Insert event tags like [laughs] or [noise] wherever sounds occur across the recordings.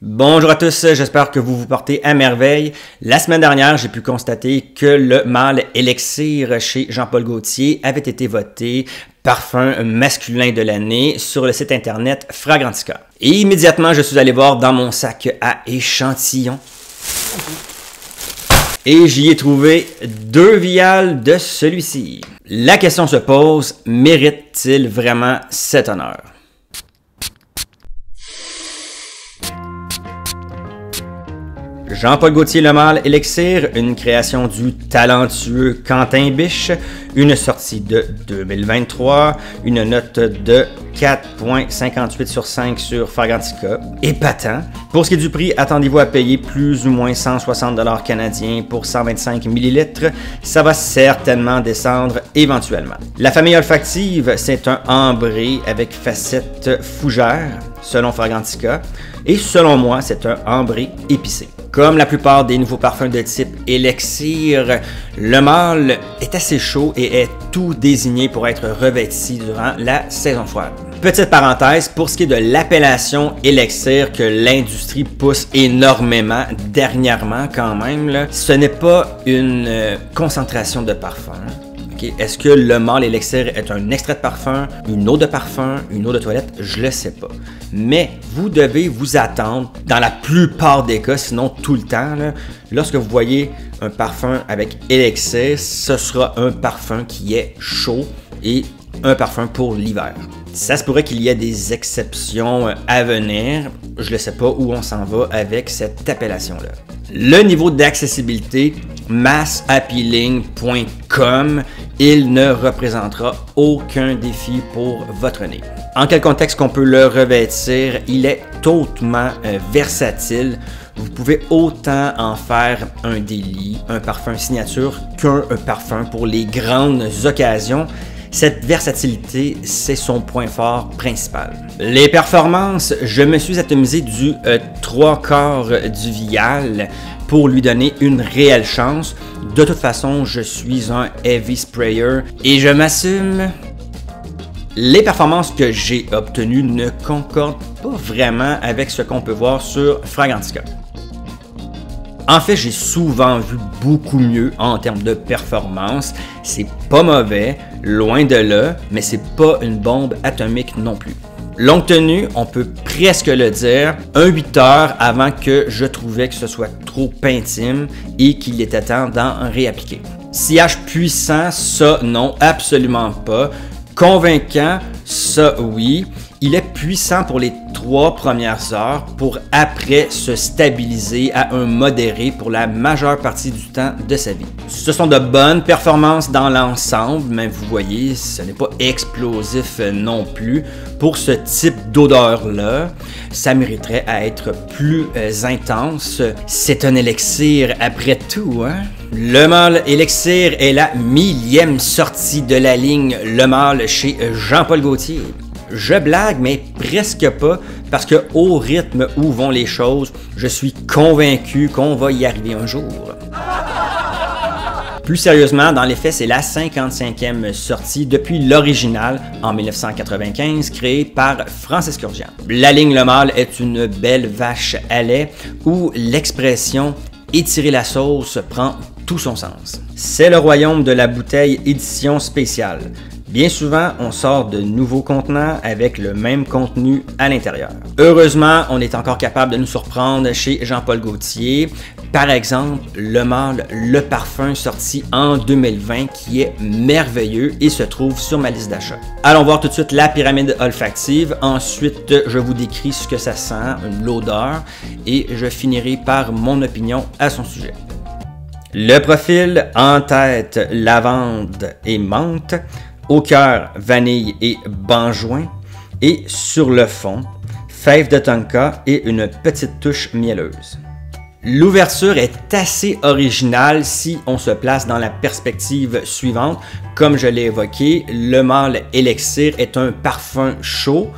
Bonjour à tous, j'espère que vous vous portez à merveille. La semaine dernière, j'ai pu constater que le mâle élixir chez Jean-Paul Gaultier avait été voté parfum masculin de l'année sur le site internet Fragrantica. Et immédiatement, je suis allé voir dans mon sac à échantillons. Et j'y ai trouvé deux viales de celui-ci. La question se pose, mérite-t-il vraiment cet honneur? Jean-Paul Gaultier Le Mâle Elixir, une création du talentueux Quentin Biche, une sortie de 2023, une note de 4.58 sur 5 sur Fragrantica, épatant. Pour ce qui est du prix, attendez-vous à payer plus ou moins 160 dollars canadiens pour 125 ml. Ça va certainement descendre éventuellement. La famille olfactive, c'est un ambré avec facette fougère, selon Fragrantica, et selon moi, c'est un ambré épicé. Comme la plupart des nouveaux parfums de type élixir, le mâle est assez chaud et est tout désigné pour être revêti durant la saison froide. Petite parenthèse, pour ce qui est de l'appellation élixir que l'industrie pousse énormément dernièrement quand même, ce n'est pas une euh, concentration de Est-ce que le mâle élixir est un extrait de parfum, une eau de parfum, une eau de toilette? Je le sais pas. Mais vous devez vous attendre, dans la plupart des cas, sinon tout le temps, lorsque vous voyez un parfum avec élixir, ce sera un parfum qui est chaud et un parfum pour l'hiver. Ça se pourrait qu'il y ait des exceptions à venir. Je ne sais pas où on s'en va avec cette appellation-là. Le niveau d'accessibilité, massappealing.com, il ne représentera aucun défi pour votre nez. En quel contexte qu'on peut le revêtir, il est hautement euh, versatile. Vous pouvez autant en faire un délit, un parfum signature, qu'un parfum pour les grandes occasions. Cette versatilité, c'est son point fort principal. Les performances, je me suis atomisé du 3 euh, quarts du vial pour lui donner une réelle chance. De toute façon, je suis un heavy sprayer et je m'assume. Les performances que j'ai obtenues ne concordent pas vraiment avec ce qu'on peut voir sur Fragrantica. En fait, j'ai souvent vu beaucoup mieux en termes de performance. C'est pas mauvais, loin de là, mais c'est pas une bombe atomique non plus. Longue tenue, on peut presque le dire, un 8 heures avant que je trouvais que ce soit trop intime et qu'il était temps d'en réappliquer. Sillage puissant, ça non, absolument pas. Convaincant, ça oui. Il est puissant pour les trois premières heures pour après se stabiliser à un modéré pour la majeure partie du temps de sa vie. Ce sont de bonnes performances dans l'ensemble, mais vous voyez, ce n'est pas explosif non plus. Pour ce type d'odeur-là, ça mériterait à être plus euh, intense. C'est un élixir après tout, hein? Le mâle élixir est la millième sortie de la ligne Le mâle chez Jean-Paul Gaultier. Je blague, mais presque pas, parce que au rythme où vont les choses, je suis convaincu qu'on va y arriver un jour. [laughs] Plus sérieusement, dans les faits, c'est la 55e sortie depuis l'original en 1995 créée par Francis Curgian. La ligne Le Mâle est une belle vache à lait où l'expression étirer la sauce prend tout son sens. C'est le royaume de la bouteille édition spéciale. Bien souvent, on sort de nouveaux contenants avec le même contenu à l'intérieur. Heureusement, on est encore capable de nous surprendre chez Jean-Paul Gaultier. Par exemple, le mâle Le Parfum sorti en 2020 qui est merveilleux et se trouve sur ma liste d'achat. Allons voir tout de suite la pyramide olfactive. Ensuite, je vous décris ce que ça sent, l'odeur et je finirai par mon opinion à son sujet. Le profil en tête lavande et menthe au cœur vanille et banjoin, et sur le fond, fève de tonka et une petite touche mielleuse. L'ouverture est assez originale si on se place dans la perspective suivante. Comme je l'ai évoqué, le mâle élixir est un parfum chaud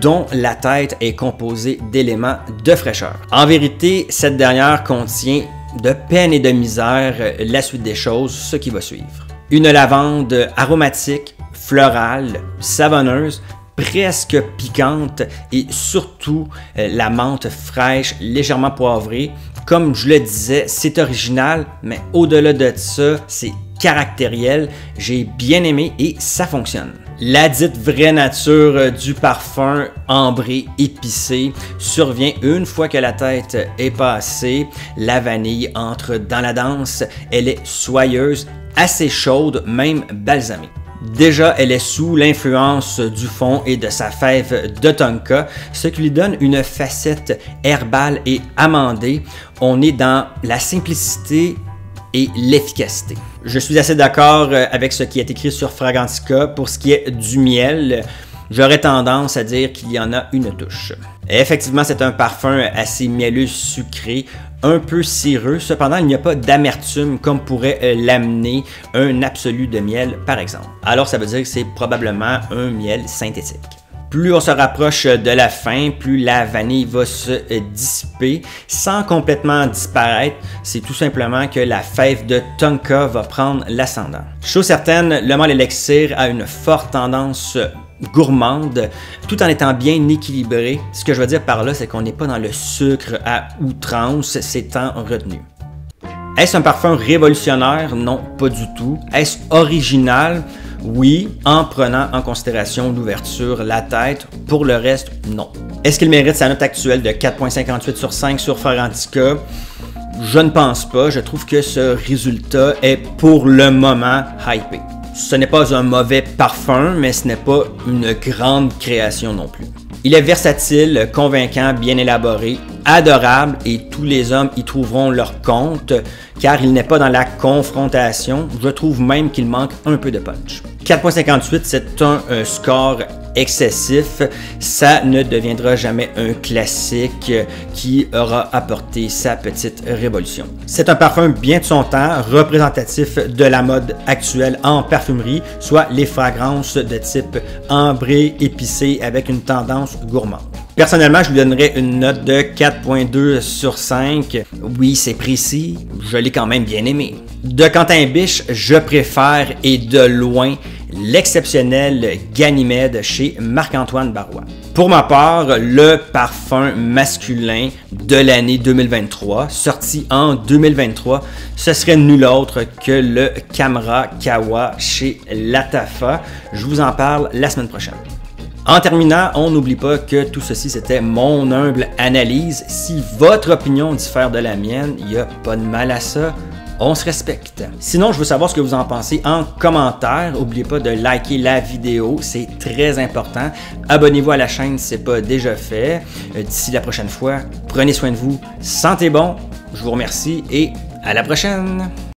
dont la tête est composée d'éléments de fraîcheur. En vérité, cette dernière contient de peine et de misère la suite des choses, ce qui va suivre. Une lavande aromatique, florale, savonneuse, presque piquante et surtout euh, la menthe fraîche, légèrement poivrée. Comme je le disais, c'est original, mais au-delà de ça, c'est caractériel. J'ai bien aimé et ça fonctionne. La dite vraie nature euh, du parfum ambré épicé survient une fois que la tête est passée. La vanille entre dans la danse. Elle est soyeuse, assez chaude, même balsamée. Déjà, elle est sous l'influence du fond et de sa fève de tonka, ce qui lui donne une facette herbale et amandée. On est dans la simplicité et l'efficacité. Je suis assez d'accord euh, avec ce qui est écrit sur Fragrantica pour ce qui est du miel. J'aurais tendance à dire qu'il y en a une touche. effectivement, c'est un parfum assez mielleux sucré, un peu cireux. Cependant, il n'y a pas d'amertume comme pourrait euh, l'amener un absolu de miel, par exemple. Alors, ça veut dire que c'est probablement un miel synthétique. Plus on se rapproche de la fin, plus la vanille va se dissiper sans complètement disparaître. C'est tout simplement que la fève de Tonka va prendre l'ascendant. Chose certaine, le mâle élixir a une forte tendance gourmande tout en étant bien équilibré. Ce que je veux dire par là, c'est qu'on n'est pas dans le sucre à outrance, c'est en retenu. Est-ce un parfum révolutionnaire? Non, pas du tout. Est-ce original? Oui, en prenant en considération l'ouverture, la tête. Pour le reste, non. Est-ce qu'il mérite sa note actuelle de 4.58 sur 5 sur Farantica? Je ne pense pas. Je trouve que ce résultat est pour le moment hypé. Ce n'est pas un mauvais parfum, mais ce n'est pas une grande création non plus. Il est versatile, convaincant, bien élaboré, adorable et tous les hommes y trouveront leur compte car il n'est pas dans la confrontation. Je trouve même qu'il manque un peu de punch. 4.58, c'est un, score excessif. Ça ne deviendra jamais un classique qui aura apporté sa petite révolution. C'est un parfum bien de son temps, représentatif de la mode actuelle en parfumerie, soit les fragrances de type ambré, épicé avec une tendance gourmande. Personnellement, je lui donnerais une note de 4.2 sur 5. Oui, c'est précis, je l'ai quand même bien aimé. De Quentin Biche, je préfère et de loin l'exceptionnel Ganymède chez Marc-Antoine Barois. Pour ma part, le parfum masculin de l'année 2023, sorti en 2023, ce serait nul autre que le Camera Kawa chez Latafa. Je vous en parle la semaine prochaine. En terminant, on n'oublie pas que tout ceci c'était mon humble analyse. Si votre opinion diffère de la mienne, il n'y a pas de mal à ça. On se respecte. Sinon, je veux savoir ce que vous en pensez en commentaire. N'oubliez pas de liker la vidéo, c'est très important. Abonnez-vous à la chaîne si ce n'est pas déjà fait. Euh, d'ici la prochaine fois, prenez soin de vous. Sentez bon. Je vous remercie et à la prochaine.